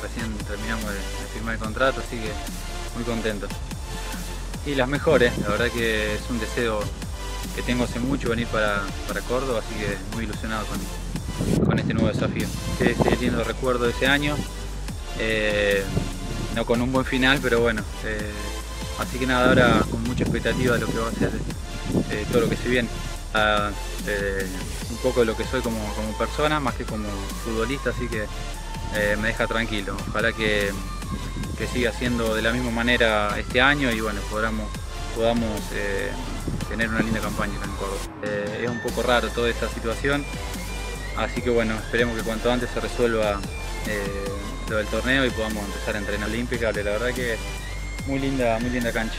recién terminamos de, firmar el contrato, así que muy contentos. Y las mejores, la verdad que es un deseo que tengo hace mucho venir para, para Córdoba, así que muy ilusionado con, con este nuevo desafío. Este lindo recuerdo de ese año, eh, no con un buen final, pero bueno, eh, así que nada, ahora con mucha expectativa de lo que va a ser eh, todo lo que se viene. Ah, eh, un poco de lo que soy como, como persona, más que como futbolista, así que eh, me deja tranquilo. Ojalá que, que siga siendo de la misma manera este año y bueno, podamos, podamos eh, tener una linda campaña en Córdoba. Eh, es un poco raro toda esta situación, así que bueno, esperemos que cuanto antes se resuelva eh, lo del torneo y podamos empezar a entrenar olímpica, la verdad que muy linda, muy linda cancha.